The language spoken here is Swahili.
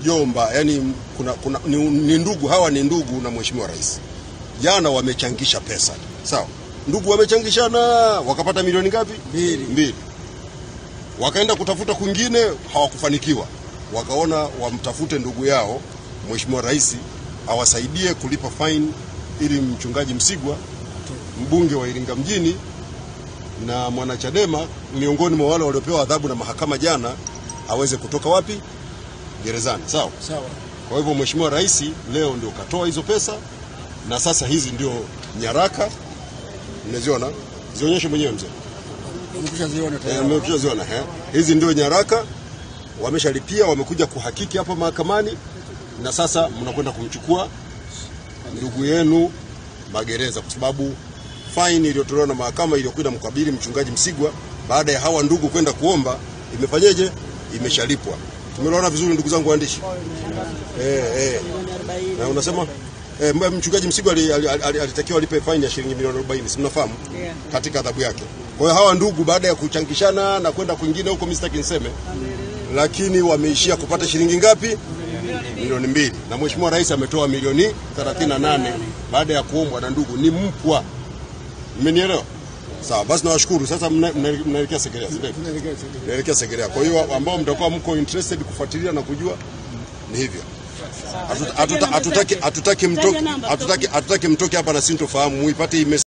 mjomba, yani kuna, kuna, ni, ni ndugu hawa ni ndugu na mheshimiwa rais. Jana wamechangisha pesa, sawa, ndugu wamechangishana, wakapata milioni ngapi? Mbili. Mbili. Wakaenda kutafuta kwingine, hawakufanikiwa, wakaona wamtafute ndugu yao mheshimiwa rais awasaidie kulipa fine ili mchungaji Msigwa mbunge wa Iringa mjini na mwanachadema miongoni mwa wale waliopewa adhabu na mahakama jana aweze kutoka wapi? Gerezani. Sawa Sawa. kwa hivyo mheshimiwa rais leo ndio katoa hizo pesa, na sasa hizi ndio nyaraka mmeziona, zionyeshe mwenyewe mzee. Umekwishaziona Eh, eh? Hizi ndio nyaraka wameshalipia, wamekuja kuhakiki hapa mahakamani, na sasa mnakwenda kumchukua ndugu yenu magereza, kwa sababu faini iliyotolewa na mahakama iliyokwenda mkabili mchungaji Msigwa baada ya hawa ndugu kwenda kuomba imefanyeje? Imeshalipwa. Tumeelewana vizuri ndugu zangu waandishi? Eh, eh. Na unasema eh, mchungaji Msigwa ali- ali- ali- alitakiwa alipe faini ya shilingi milioni 40, si mnafahamu? Katika adhabu yake. Kwa hiyo hawa ndugu baada ya kuchangishana na kwenda kwingine huko Mr. Kinseme, lakini wameishia kupata shilingi ngapi? Milioni mbili. Na Mheshimiwa Rais ametoa milioni 38 baada ya kuombwa na ndugu. Ni mpwa. Mmenielewa? Sawa, basi nawashukuru. Sasa mna- mna- mnaelekea Segerea, si ndio? Segerea. Kwa hiyo ambao mtakuwa mko interested kufuatilia na kujua ni hivyo. Hatuta- hatuta- Hatutaki hatutaki mtoke hatutaki hatutaki hapa na sintofahamu muipate hii.